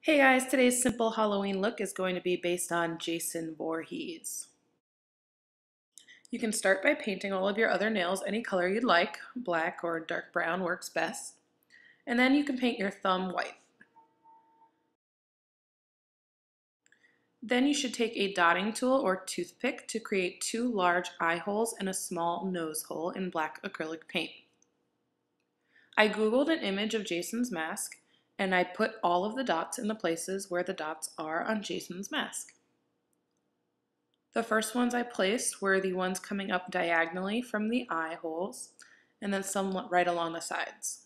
Hey guys, today's simple Halloween look is going to be based on Jason Voorhees. You can start by painting all of your other nails any color you'd like. Black or dark brown works best. And then you can paint your thumb white. Then you should take a dotting tool or toothpick to create two large eye holes and a small nose hole in black acrylic paint. I googled an image of Jason's mask and I put all of the dots in the places where the dots are on Jason's mask. The first ones I placed were the ones coming up diagonally from the eye holes, and then some right along the sides.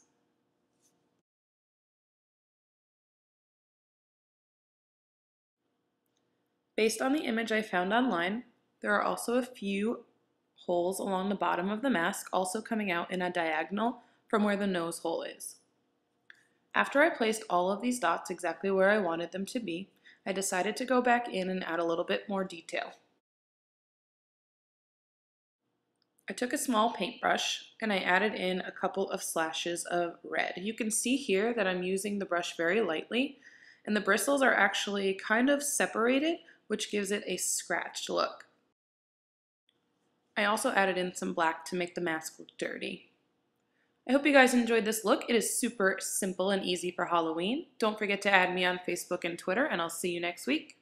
Based on the image I found online, there are also a few holes along the bottom of the mask also coming out in a diagonal from where the nose hole is. After I placed all of these dots exactly where I wanted them to be, I decided to go back in and add a little bit more detail. I took a small paintbrush and I added in a couple of slashes of red. You can see here that I'm using the brush very lightly and the bristles are actually kind of separated which gives it a scratched look. I also added in some black to make the mask look dirty. I hope you guys enjoyed this look. It is super simple and easy for Halloween. Don't forget to add me on Facebook and Twitter, and I'll see you next week.